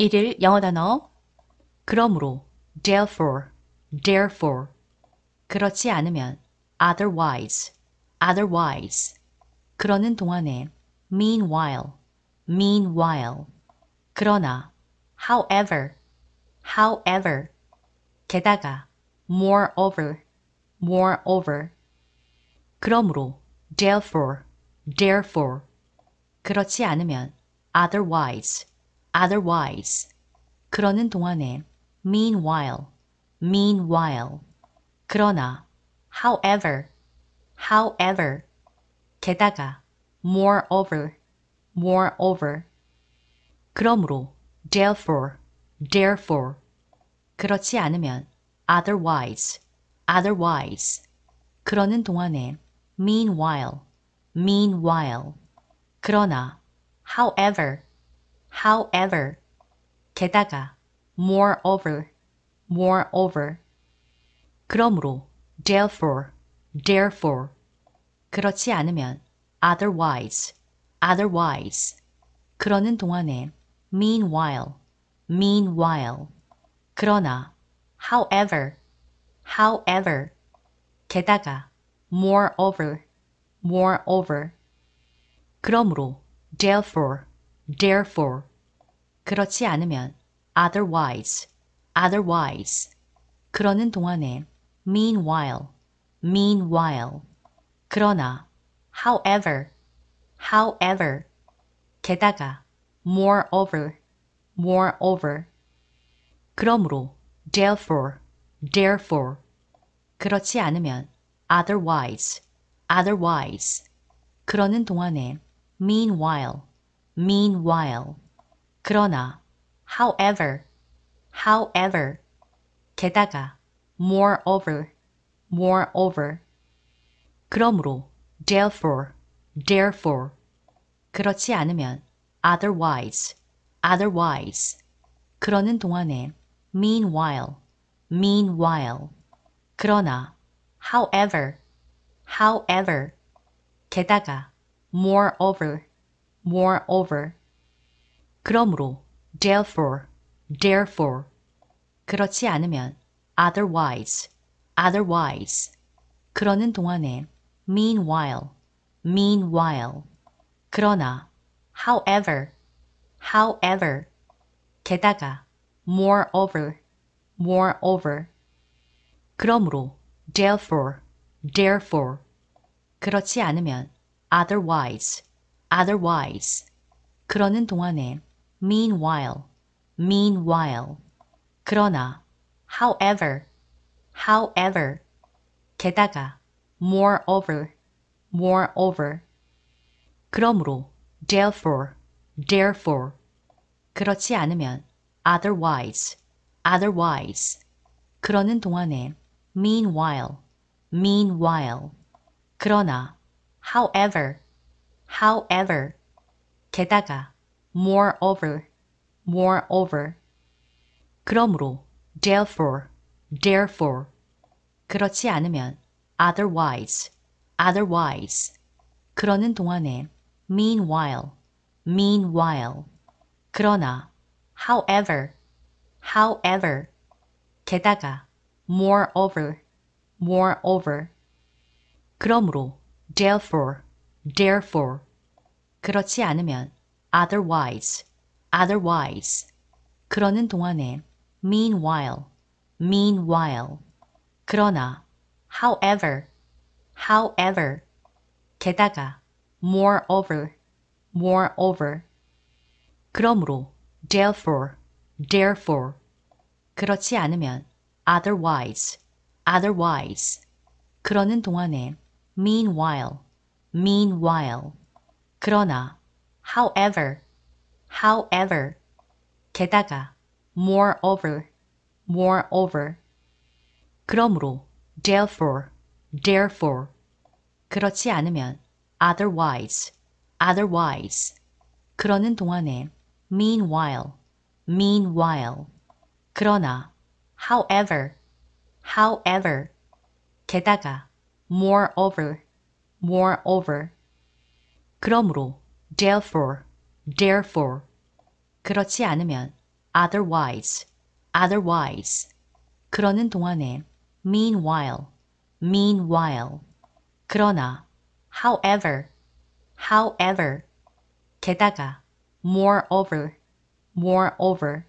1일 영어 단어 그러므로 therefore, therefore 그렇지 않으면 otherwise, otherwise 그러는 동안에 meanwhile, meanwhile 그러나 however, however 게다가 moreover, moreover 그러므로 therefore, therefore 그렇지 않으면 otherwise, otherwise 그러는 동안에 meanwhile, meanwhile 그러나 however, however 게다가 moreover, moreover 그러므로 therefore, therefore 그렇지 않으면 otherwise, otherwise 그러는 동안에 meanwhile, meanwhile 그러나 however, however 게다가 moreover, moreover 그러므로 therefore, therefore 그렇지 않으면 otherwise, otherwise 그러는 동안에 meanwhile, meanwhile 그러나 however, however 게다가 moreover, moreover 그러므로 therefore, therefore 그렇지 않으면 otherwise, otherwise 그러는 동안에 meanwhile, meanwhile 그러나 however, however 게다가 moreover, moreover 그러므로 therefore, therefore 그렇지 않으면 otherwise, otherwise 그러는 동안에 meanwhile, meanwhile 그러나 however, however 게다가 moreover, moreover 그러므로 therefore, therefore 그렇지 않으면 otherwise, otherwise 그러는 동안에 meanwhile, meanwhile 그러나 however, however 게다가 moreover, moreover 그러므로 therefore, therefore 그렇지 않으면 otherwise, otherwise 그러는 동안에 meanwhile, meanwhile 그러나 however, however 게다가 moreover, moreover 그러므로 therefore, therefore 그렇지 않으면 otherwise, otherwise 그러는 동안에 meanwhile, meanwhile 그러나 however, however 게다가 moreover, moreover 그러므로 therefore, therefore 그렇지 않으면 otherwise, otherwise 그러는 동안에 meanwhile, meanwhile 그러나 however, however 게다가 moreover, moreover 그러므로 therefore, therefore 그렇지 않으면 otherwise, otherwise 그러는 동안에 meanwhile, meanwhile 그러나 however, however 게다가 moreover, moreover 그러므로 therefore, therefore 그렇지 않으면 otherwise, otherwise 그러는 동안에 meanwhile, meanwhile 그러나 however, however 게다가 moreover, moreover 그러므로 therefore, therefore 그렇지 않으면 otherwise, otherwise 그러는 동안에 meanwhile, meanwhile 그러나 however, however 게다가 moreover, moreover 그러므로 therefore, therefore 그렇지 않으면 otherwise, otherwise 그러는 동안에 meanwhile, meanwhile 그러나 however, however 게다가 moreover, moreover 그러므로 therefore, therefore 그렇지 않으면 otherwise, otherwise. 그러는 동안에 meanwhile, meanwhile. 그러나 however, however. 게다가 moreover, moreover.